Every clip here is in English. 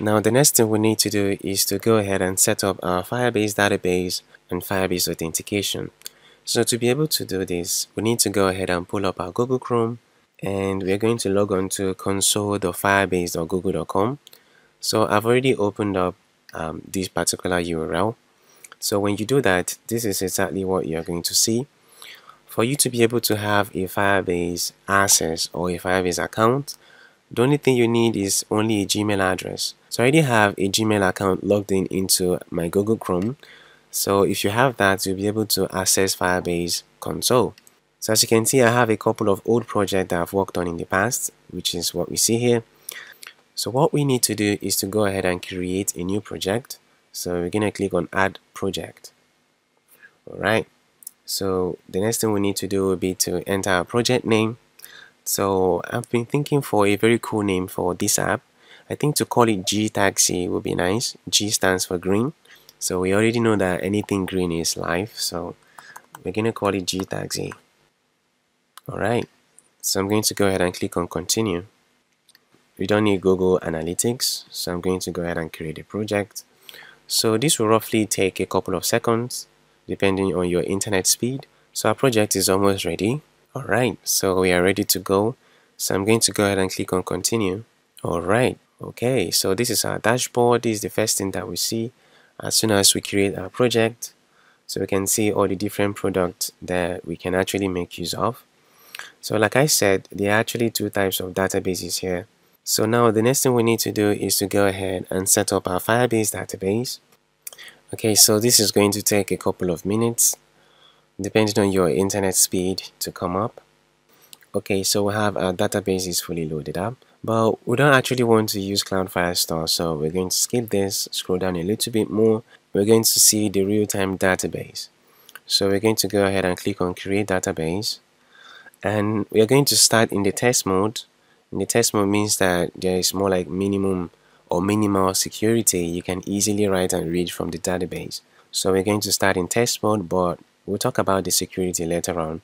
Now the next thing we need to do is to go ahead and set up our Firebase database and Firebase authentication. So to be able to do this, we need to go ahead and pull up our Google Chrome and we're going to log on to console.firebase.google.com. So I've already opened up um, this particular URL. So when you do that, this is exactly what you're going to see. For you to be able to have a Firebase access or a Firebase account, the only thing you need is only a Gmail address. So I already have a Gmail account logged in into my Google Chrome. So if you have that, you'll be able to access Firebase console. So as you can see, I have a couple of old projects that I've worked on in the past, which is what we see here. So what we need to do is to go ahead and create a new project. So we're going to click on add project. Alright, so the next thing we need to do will be to enter our project name. So I've been thinking for a very cool name for this app. I think to call it G Taxi would be nice. G stands for green. So we already know that anything green is life. So we're going to call it G Taxi. Alright, so I'm going to go ahead and click on continue. We don't need Google Analytics, so I'm going to go ahead and create a project. So this will roughly take a couple of seconds depending on your internet speed. So our project is almost ready. Alright, so we are ready to go. So I'm going to go ahead and click on continue. Alright, okay, so this is our dashboard. This is the first thing that we see as soon as we create our project. So we can see all the different products that we can actually make use of. So like I said, there are actually two types of databases here. So now the next thing we need to do is to go ahead and set up our Firebase database. Okay, so this is going to take a couple of minutes depending on your internet speed to come up. Okay, so we have our database is fully loaded up, but we don't actually want to use Cloud Firestore, so we're going to skip this, scroll down a little bit more. We're going to see the real-time database. So we're going to go ahead and click on create database and we are going to start in the test mode. In the test mode means that there is more like minimum or minimal security you can easily write and read from the database. So we're going to start in test mode, but we'll talk about the security later on.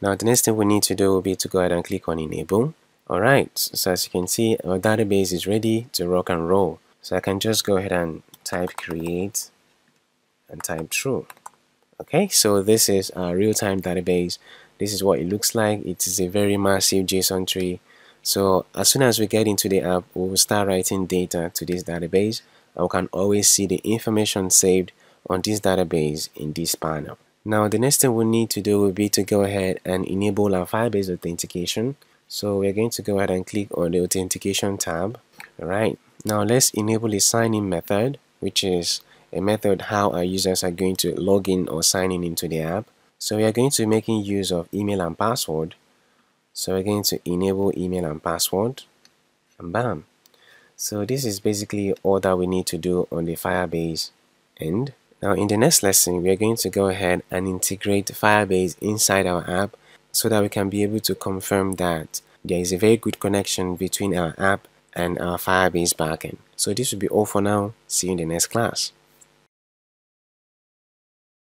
Now the next thing we need to do will be to go ahead and click on enable. Alright, so as you can see, our database is ready to rock and roll. So I can just go ahead and type create and type true. Okay, so this is our real-time database. This is what it looks like. It is a very massive JSON tree so as soon as we get into the app, we will start writing data to this database and we can always see the information saved on this database in this panel. Now the next thing we need to do will be to go ahead and enable our Firebase authentication. So we're going to go ahead and click on the authentication tab. Alright, now let's enable a sign-in method, which is a method how our users are going to log in or sign in into the app. So we are going to be making use of email and password so we're going to enable email and password and bam so this is basically all that we need to do on the Firebase end now in the next lesson we are going to go ahead and integrate Firebase inside our app so that we can be able to confirm that there is a very good connection between our app and our Firebase backend. So this will be all for now. See you in the next class